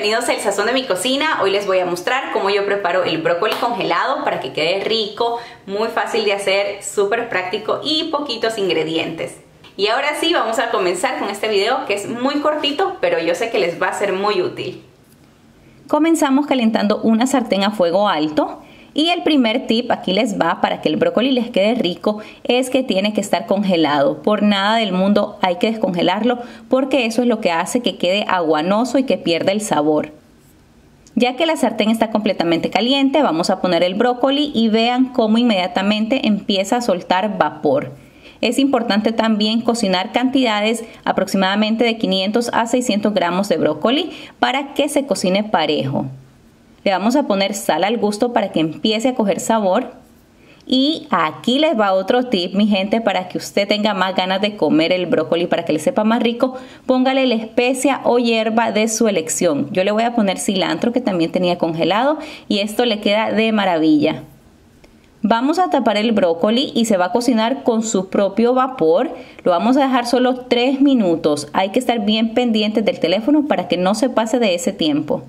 bienvenidos al Sazón de mi cocina. Hoy les voy a mostrar cómo yo preparo el brócoli congelado para que quede rico, muy fácil de hacer, súper práctico y poquitos ingredientes. Y ahora sí, vamos a comenzar con este video que es muy cortito, pero yo sé que les va a ser muy útil. Comenzamos calentando una sartén a fuego alto y el primer tip, aquí les va, para que el brócoli les quede rico, es que tiene que estar congelado. Por nada del mundo hay que descongelarlo porque eso es lo que hace que quede aguanoso y que pierda el sabor. Ya que la sartén está completamente caliente, vamos a poner el brócoli y vean cómo inmediatamente empieza a soltar vapor. Es importante también cocinar cantidades aproximadamente de 500 a 600 gramos de brócoli para que se cocine parejo. Le vamos a poner sal al gusto para que empiece a coger sabor. Y aquí les va otro tip, mi gente, para que usted tenga más ganas de comer el brócoli, para que le sepa más rico, póngale la especia o hierba de su elección. Yo le voy a poner cilantro que también tenía congelado y esto le queda de maravilla. Vamos a tapar el brócoli y se va a cocinar con su propio vapor. Lo vamos a dejar solo 3 minutos. Hay que estar bien pendientes del teléfono para que no se pase de ese tiempo.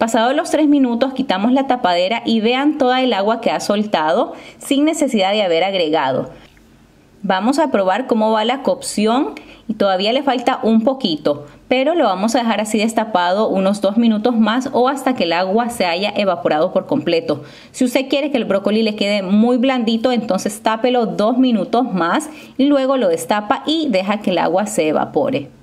Pasados los 3 minutos quitamos la tapadera y vean toda el agua que ha soltado sin necesidad de haber agregado. Vamos a probar cómo va la cocción y todavía le falta un poquito, pero lo vamos a dejar así destapado unos 2 minutos más o hasta que el agua se haya evaporado por completo. Si usted quiere que el brócoli le quede muy blandito, entonces tápelo 2 minutos más y luego lo destapa y deja que el agua se evapore.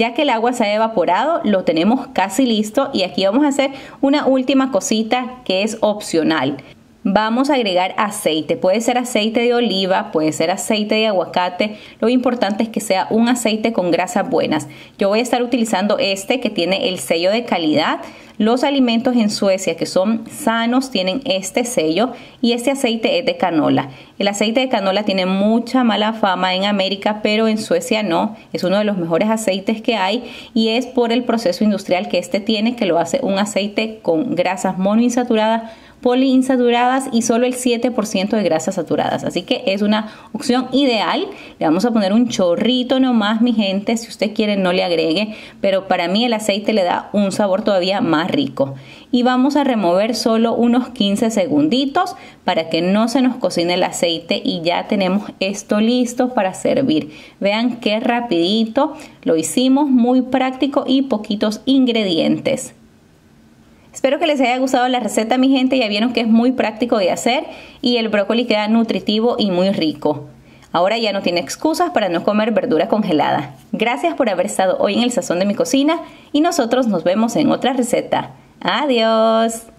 Ya que el agua se ha evaporado, lo tenemos casi listo y aquí vamos a hacer una última cosita que es opcional. Vamos a agregar aceite, puede ser aceite de oliva, puede ser aceite de aguacate, lo importante es que sea un aceite con grasas buenas. Yo voy a estar utilizando este que tiene el sello de calidad. Los alimentos en Suecia que son sanos tienen este sello y este aceite es de canola. El aceite de canola tiene mucha mala fama en América, pero en Suecia no. Es uno de los mejores aceites que hay y es por el proceso industrial que este tiene que lo hace un aceite con grasas monoinsaturadas poliinsaturadas y solo el 7% de grasas saturadas. Así que es una opción ideal. Le vamos a poner un chorrito nomás, mi gente. Si usted quiere, no le agregue, pero para mí el aceite le da un sabor todavía más rico. Y vamos a remover solo unos 15 segunditos para que no se nos cocine el aceite y ya tenemos esto listo para servir. Vean qué rapidito lo hicimos, muy práctico y poquitos ingredientes. Espero que les haya gustado la receta, mi gente. Ya vieron que es muy práctico de hacer y el brócoli queda nutritivo y muy rico. Ahora ya no tiene excusas para no comer verdura congelada. Gracias por haber estado hoy en el sazón de mi cocina y nosotros nos vemos en otra receta. Adiós.